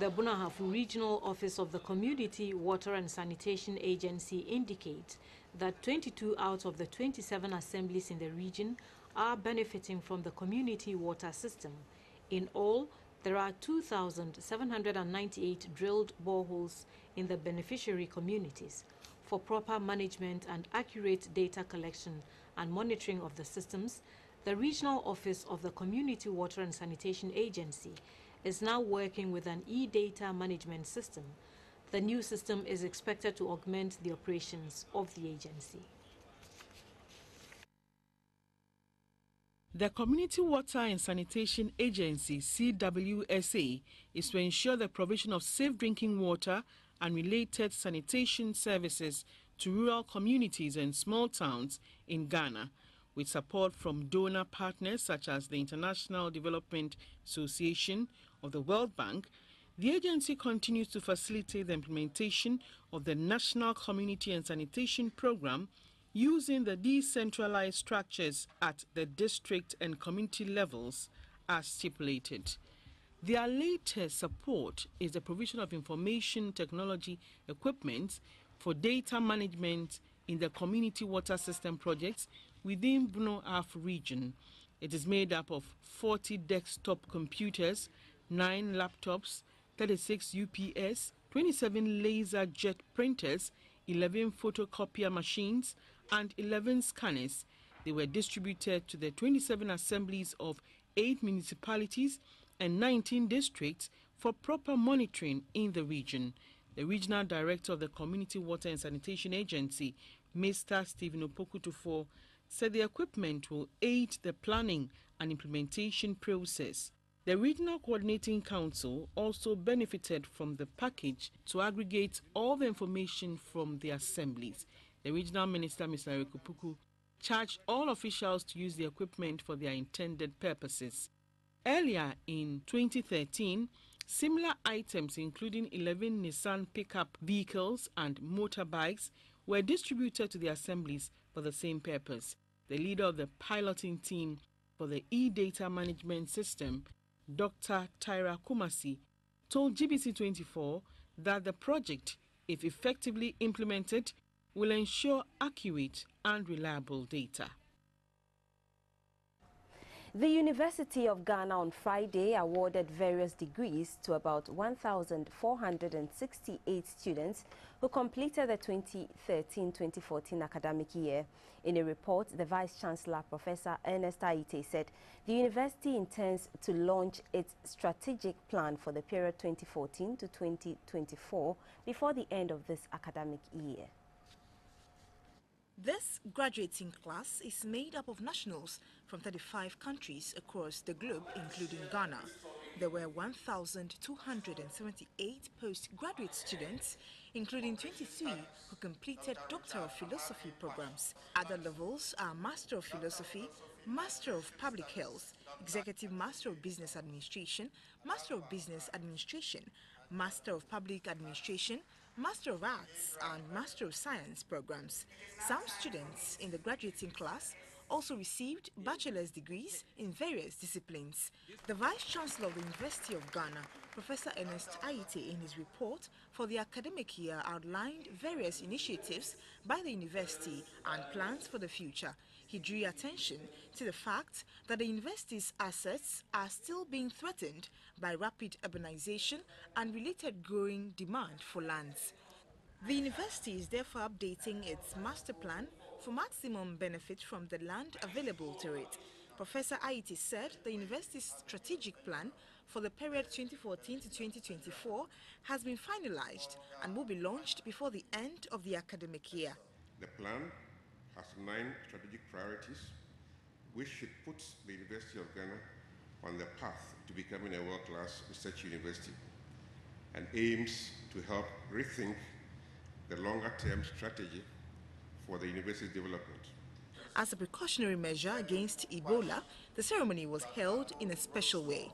The Brong Ahafo Regional Office of the Community Water and Sanitation Agency indicates that 22 out of the 27 assemblies in the region are benefiting from the community water system. In all, there are 2,798 drilled boreholes in the beneficiary communities. For proper management and accurate data collection and monitoring of the systems, the Regional Office of the Community Water and Sanitation Agency is now working with an e-data management system. The new system is expected to augment the operations of the agency. The Community Water and Sanitation Agency, CWSA, is to ensure the provision of safe drinking water and related sanitation services to rural communities and small towns in Ghana, with support from donor partners such as the International Development Association of the World Bank. The agency continues to facilitate the implementation of the National Community and Sanitation Program using the decentralized structures at the district and community levels as stipulated. Their latest support is the provision of information technology equipment for data management in the community water system projects within Brong Ahafo region. It is made up of 40 desktop computers, 9 laptops, 36 UPS, 27 laser jet printers, 11 photocopier machines, and 11 scanners. They were distributed to the 27 assemblies of 8 municipalities and 19 districts for proper monitoring in the region. The regional director of the Community Water and Sanitation Agency, Mr. Stephen Opokutufo, said the equipment will aid the planning and implementation process. The Regional Coordinating Council also benefited from the package to aggregate all the information from the assemblies the regional minister, Mr. Eric Opoku, charged all officials to use the equipment for their intended purposes. Earlier in 2013, similar items, including 11 Nissan pickup vehicles and motorbikes, were distributed to the assemblies for the same purpose. The leader of the piloting team for the e-data management system, Dr. Tyra Kumasi, told GBC 24 that the project, if effectively implemented, will ensure accurate and reliable data. The University of Ghana on Friday awarded various degrees to about 1,468 students who completed the 2013-2014 academic year. In a report, the Vice-Chancellor, Professor Ernest Aryeetey, said the university intends to launch its strategic plan for the period 2014 to 2024 before the end of this academic year. This graduating class is made up of nationals from 35 countries across the globe, including Ghana. There were 1,278 postgraduate students, including 23 who completed Doctor of Philosophy programs. Other levels are Master of Philosophy, Master of Public Health, Executive Master of Business Administration, Master of Business Administration, Master of Public Administration, Master of Arts and Master of Science programs. Some students in the graduating class also received bachelor's degrees in various disciplines. The Vice Chancellor of the University of Ghana, Professor Ernest Aryeetey, in his report for the academic year outlined various initiatives by the university and plans for the future. He drew attention to the fact that the university's assets are still being threatened by rapid urbanization and related growing demand for lands. The university is therefore updating its master plan for maximum benefit from the land available to it. Professor Aryeetey said the university's strategic plan for the period 2014 to 2024 has been finalized and will be launched before the end of the academic year. The plan has nine strategic priorities which should put the University of Ghana on the path to becoming a world-class research university and aims to help rethink the longer-term strategy for the university's development. As a precautionary measure against Ebola, the ceremony was held in a special way.